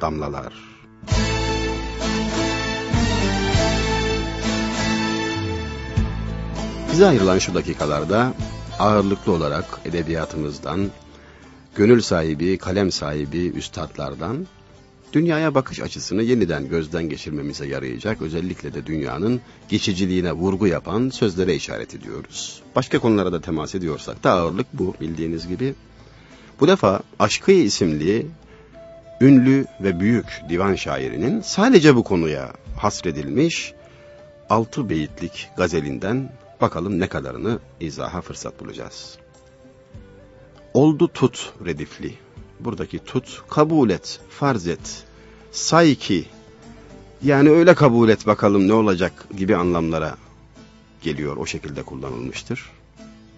damlalar. Bize ayrılan şu dakikalarda ağırlıklı olarak edebiyatımızdan, gönül sahibi, kalem sahibi üstadlardan dünyaya bakış açısını yeniden gözden geçirmemize yarayacak özellikle de dünyanın geçiciliğine vurgu yapan sözlere işaret ediyoruz. Başka konulara da temas ediyorsak da ağırlık bu bildiğiniz gibi. Bu defa Aşkı isimli ünlü ve büyük divan şairinin sadece bu konuya hasredilmiş altı beyitlik gazelinden bakalım ne kadarını izaha fırsat bulacağız. Oldu tut redifli. Buradaki tut kabul et, farz et, say ki yani öyle kabul et bakalım ne olacak gibi anlamlara geliyor o şekilde kullanılmıştır.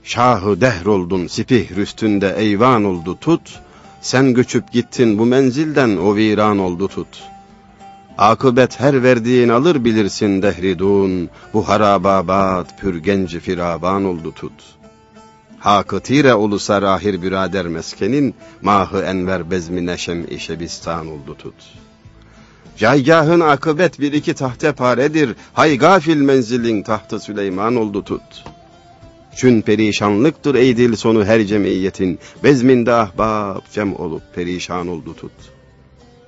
Şahı dehr oldun sipih rüstünde eyvan oldu tut, sen göçüp gittin bu menzilden o viran oldu tut. Akıbet her verdiğin alır bilirsin dehridun, bu harababat pür genci firaban oldu tut.'' Hakı tire ulusa rahir birader meskenin, mahı enver bezmi neşem işebistan oldu tut. Caygahın akıbet bir iki tahte paredir, hay gafil menzilin tahtı Süleyman oldu tut. Çün perişanlıktır ey dil sonu her cemiyetin, bezminde ahbap cem olup perişan oldu tut.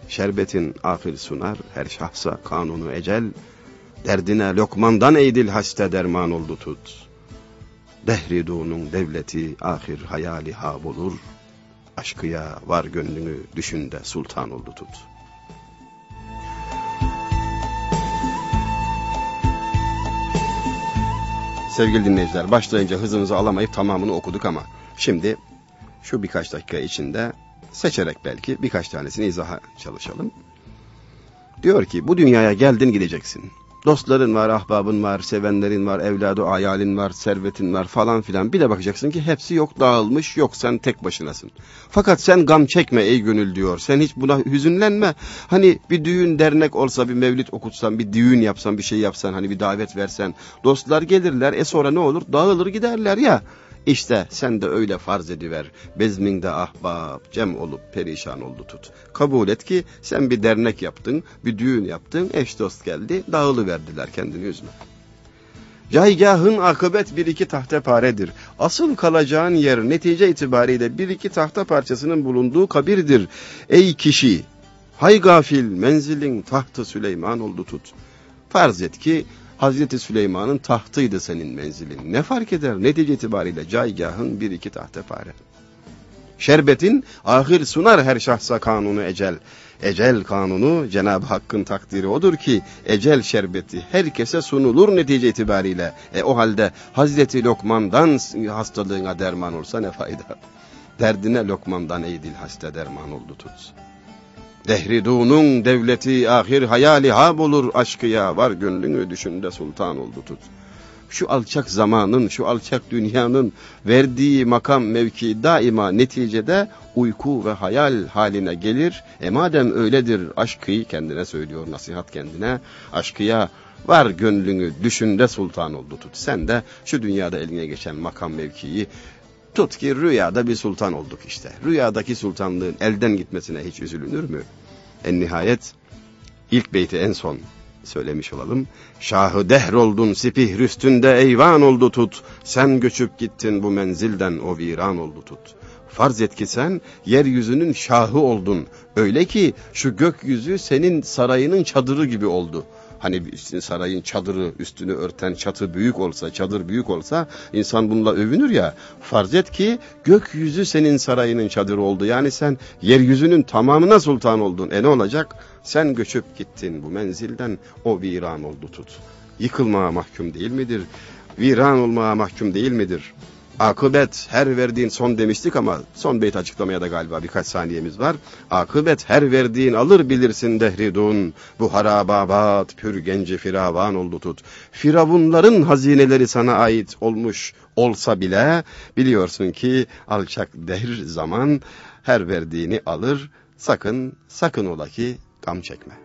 Şerbetin ahir sunar her şahsa kanunu ecel, derdine lokmandan ey dil haste derman oldu tut.'' Dehridun'un devleti ahir hayali ha olur. Aşkıya var gönlünü düşünde sultan oldu tut. Sevgili dinleyiciler başlayınca hızımızı alamayıp tamamını okuduk ama şimdi şu birkaç dakika içinde seçerek belki birkaç tanesini izaha çalışalım. Diyor ki bu dünyaya geldin gideceksin. Dostların var, ahbabın var, sevenlerin var, evladı, ayalin var, servetin var falan filan. Bir de bakacaksın ki hepsi yok dağılmış, yok sen tek başınasın. Fakat sen gam çekme ey gönül diyor. Sen hiç buna hüzünlenme. Hani bir düğün dernek olsa, bir mevlid okutsan, bir düğün yapsan, bir şey yapsan, hani bir davet versen. Dostlar gelirler, e sonra ne olur? Dağılır giderler ya. İşte sen de öyle farz ediver. Bezminde ahbap, cem olup perişan oldu tut. Kabul et ki sen bir dernek yaptın, bir düğün yaptın, eş dost geldi, dağılıverdiler kendini üzme. Caygahın akıbet bir iki tahta paredir. Asıl kalacağın yer netice itibariyle bir iki tahta parçasının bulunduğu kabirdir. Ey kişi, hay gafil menzilin tahtı Süleyman oldu tut. Farz et ki Hazreti Süleyman'ın tahtıydı senin menzilin. Ne fark eder netice itibariyle caygahın bir iki tahta fare. Şerbetin ahir sunar her şahsa kanunu ecel. Ecel kanunu Cenab-ı Hakk'ın takdiri odur ki ecel şerbeti herkese sunulur netice itibariyle. E o halde Hazreti Lokman'dan hastalığına derman olsa ne fayda? Derdine Lokman'dan ey dil hasta derman oldu tut. Dehridun'un devleti ahir hayali hab olur aşkıya var gönlünü düşünde sultan oldu tut. Şu alçak zamanın, şu alçak dünyanın verdiği makam mevki daima neticede uyku ve hayal haline gelir. E madem öyledir aşkıyı kendine söylüyor nasihat kendine. Aşkıya var gönlünü düşünde sultan oldu tut. Sen de şu dünyada eline geçen makam mevkiyi Tut ki rüyada bir sultan olduk işte. Rüyadaki sultanlığın elden gitmesine hiç üzülünür mü? En nihayet ilk beyti en son söylemiş olalım. Şahı dehr oldun sipih rüstünde eyvan oldu tut. Sen göçüp gittin bu menzilden o viran oldu tut. Farz et ki sen yeryüzünün şahı oldun. Öyle ki şu gökyüzü senin sarayının çadırı gibi oldu. Hani sarayın çadırı üstünü örten çatı büyük olsa, çadır büyük olsa insan bununla övünür ya. Farz et ki gökyüzü senin sarayının çadırı oldu. Yani sen yeryüzünün tamamına sultan oldun. E ne olacak? Sen göçüp gittin bu menzilden o viran oldu tut. Yıkılmaya mahkum değil midir? Viran olmaya mahkum değil midir? Akıbet her verdiğin son demiştik ama son beyt açıklamaya da galiba birkaç saniyemiz var. Akıbet her verdiğin alır bilirsin dehridun. Bu harababat pür genci firavan oldu tut. Firavunların hazineleri sana ait olmuş olsa bile biliyorsun ki alçak dehr zaman her verdiğini alır. Sakın sakın ola ki gam çekme.